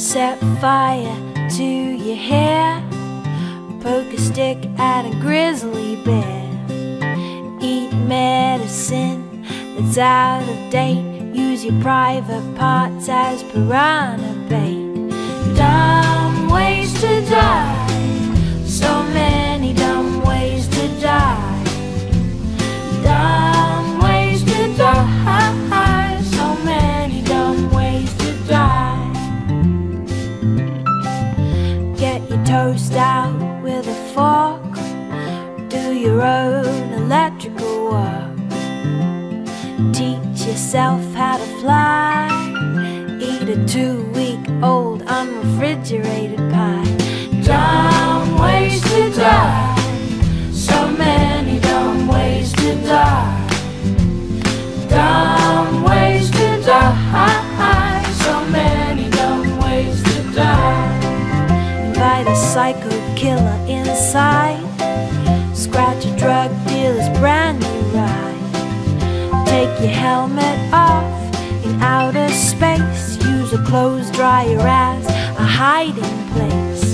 Set fire to your hair. Poke a stick at a grizzly bear. Eat medicine that's out of date. Use your private parts as piranha bait. Dumb Get out with a fork. Do your own electrical work. Teach yourself how to fly. Eat a two psycho killer inside. Scratch a drug dealer's brand new ride. Take your helmet off in outer space. Use a clothes dryer as a hiding place.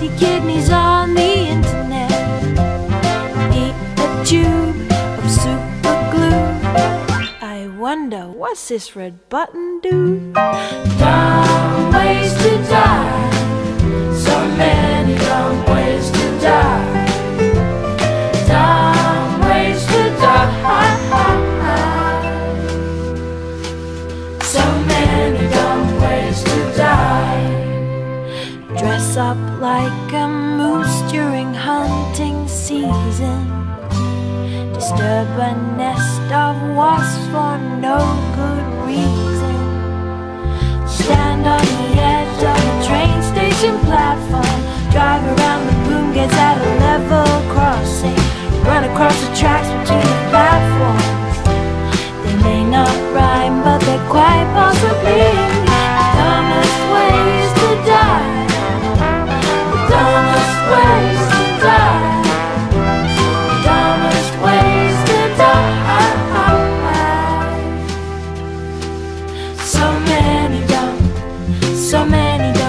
Your kidneys on the internet. Eat a tube of super glue. I wonder what's this red button do? Dumb ways to die. Season. Disturb a nest of wasps for no good reason. Stand on the edge of a train station platform. Drive around the boom gates at a level crossing. Run across the tracks many